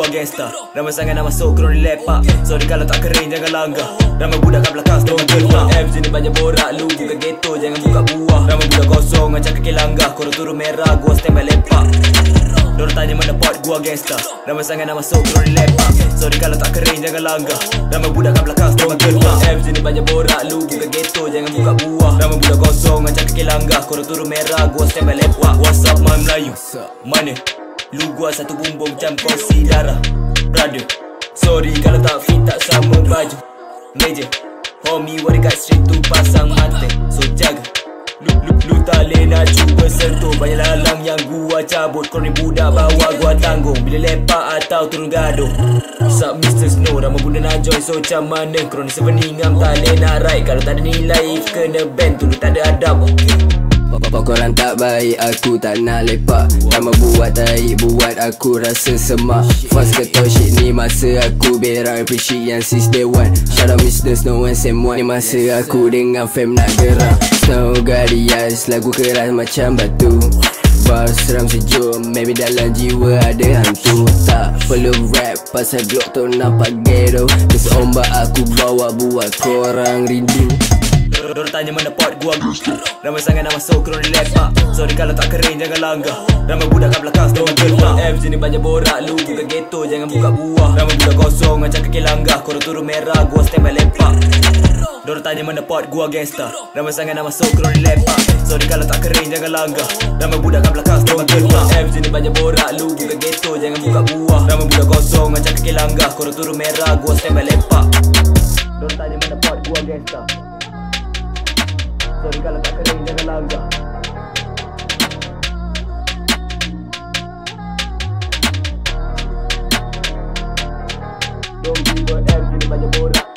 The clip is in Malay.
gua gangsta Ramai sangat nak masuk kerana lepak Sorry kalau tak kering jangan langgar. Ramai budak kat belakang sedang gelap. F sini banyak borak lu buka ghetto jangan buka buah. Ramai budak kosong macam kaki langgar. Korang turun merah gua stand by lepak. Diorang tanya mana pot gua gangsta Ramai sangat nak masuk kerana lepak Sorry kalau tak kering jangan langgar. Ramai budak kat belakang sedang gelap. F sini banyak borak lu buka ghetto jangan buka buah. Ramai budak kosong macam kaki langgar. Korang turun merah gua stand by lepak. What's up man Melayu? Mana Lu gua satu bumbung macam kongsi darah Brother Sorry kalau tak fit tak sama baju. Meja Homie worry kat street tu pasang mata. So jaga. Lu, lu, lu tak boleh nak cuba sentuh. Banyak lalang yang gua cabut. Kau ni budak bawa gua tanggung Bila lepak atau turun gaduh. Sup Mr. Snow Ramai bunda nak join. So macam mana? Kau ni sebeningam tak boleh nak ride. Kalau tak ada nilai kena band tu. Lu tak ada adab Bapak korang tak baik, aku tak nak lepak. Nama buat taik, buat aku rasa semak. Fast ke shit ni masa aku berak. Appreciate yang since day one Shout out Mr. Snow and Sam Ni masa aku dengan fam nak gerak. Snow Gadias, lagu keras macam batu. Bas seram sejuk, maybe dalam jiwa ada hantu. Tak perlu rap, pasal glock tu nampak ghetto Kes ombak aku bawa buat korang rindu tanya mana pot gua? Ramai sangat nak masuk kerana lepak Sorry kalau tak kering jangan langgar. Ramai budak kat belakang sedang gelap F sini banyak borak lu buka ghetto jangan buka buah. Ramai budak kosong macam kaki langgar. Korang turun merah gua stand by lepak Diorang tanya mana pot gua gangsta Ramai sangat nak masuk kerana lepak Sorry kalau tak kering jangan langgar. Ramai budak kat belakang sedang gelap F sini banyak borak lu buka ghetto jangan buka buah. Ramai budak kosong macam kaki langgar. Korang turun merah gua stand by lepak Sorry kalau tak kering jangan langgar Don't give a F, sini banyak borak